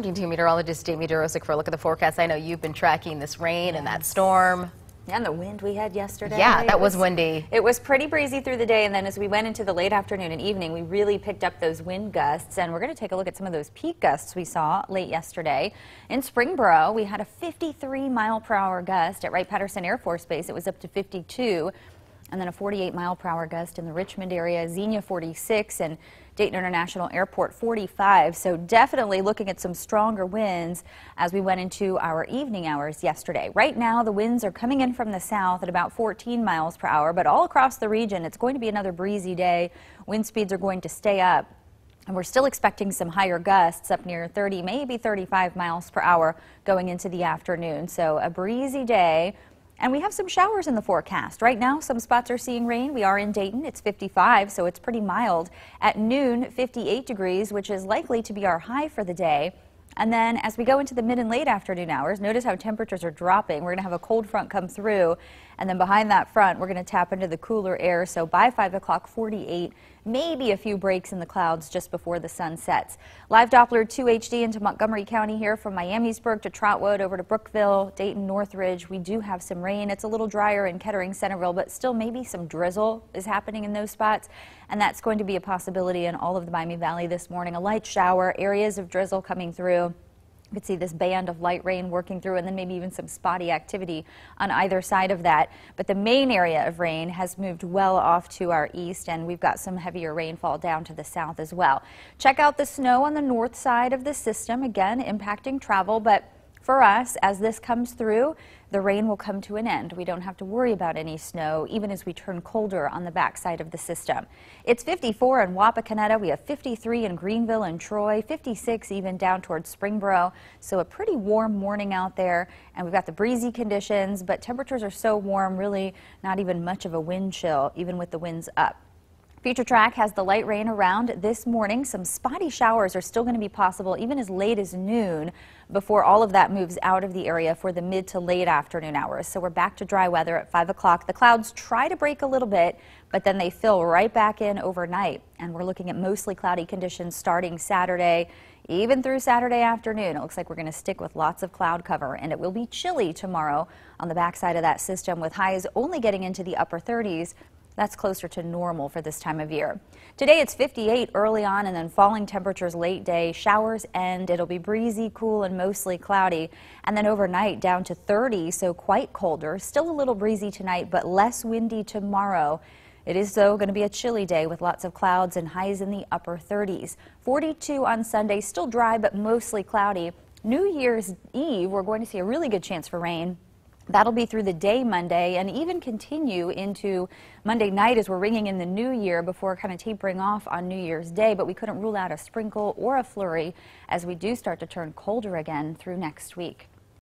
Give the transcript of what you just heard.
To meteorologist Jamie Durosic for a look at the forecast. I know you've been tracking this rain and that storm. And the wind we had yesterday. Yeah, that was, was, windy. It was pretty breezy through the day, and then as we went into the late afternoon and evening, we really picked up those wind gusts. And we're going to take a look at some of those peak gusts we saw late yesterday. In Springboro, we had a 53 mile per hour gust at Wright Patterson Air Force Base. It was up to 52 and then a 48 mile per hour gust in the Richmond area, Xenia 46, and Dayton International Airport 45. So definitely looking at some stronger winds as we went into our evening hours yesterday. Right now, the winds are coming in from the south at about 14 miles per hour, but all across the region, it's going to be another breezy day. Wind speeds are going to stay up. And we're still expecting some higher gusts up near 30, maybe 35 miles per hour going into the afternoon. So a breezy day and we have some showers in the forecast. Right now, some spots are seeing rain. We are in Dayton. It's 55, so it's pretty mild. At noon, 58 degrees, which is likely to be our high for the day. And then as we go into the mid and late afternoon hours, notice how temperatures are dropping. We're going to have a cold front come through, and then behind that front, we're going to tap into the cooler air. So by 5 o'clock, 48, maybe a few breaks in the clouds just before the sun sets. Live Doppler 2 HD into Montgomery County here from Miamisburg to Trotwood over to Brookville, Dayton, Northridge. We do have some rain. It's a little drier in Kettering, Centerville, but still maybe some drizzle is happening in those spots. And that's going to be a possibility in all of the Miami Valley this morning. A light shower, areas of drizzle coming through. You could see this band of light rain working through and then maybe even some spotty activity on either side of that. But the main area of rain has moved well off to our east and we've got some heavier rainfall down to the south as well. Check out the snow on the north side of the system, again impacting travel, but for us, as this comes through, the rain will come to an end. We don't have to worry about any snow, even as we turn colder on the backside of the system. It's 54 in Wapakoneta. We have 53 in Greenville and Troy, 56 even down towards Springboro. So a pretty warm morning out there. And we've got the breezy conditions, but temperatures are so warm, really not even much of a wind chill, even with the winds up. Future Track has the light rain around this morning. Some spotty showers are still going to be possible even as late as noon before all of that moves out of the area for the mid to late afternoon hours. So we're back to dry weather at 5 o'clock. The clouds try to break a little bit, but then they fill right back in overnight. And we're looking at mostly cloudy conditions starting Saturday, even through Saturday afternoon. It looks like we're going to stick with lots of cloud cover, and it will be chilly tomorrow on the backside of that system with highs only getting into the upper 30s that's closer to normal for this time of year. Today it's 58 early on and then falling temperatures late day. Showers end. It'll be breezy, cool, and mostly cloudy. And then overnight down to 30, so quite colder. Still a little breezy tonight, but less windy tomorrow. It is, though, going to be a chilly day with lots of clouds and highs in the upper 30s. 42 on Sunday, still dry but mostly cloudy. New Year's Eve, we're going to see a really good chance for rain. That'll be through the day Monday and even continue into Monday night as we're ringing in the new year before kind of tapering off on New Year's Day. But we couldn't rule out a sprinkle or a flurry as we do start to turn colder again through next week.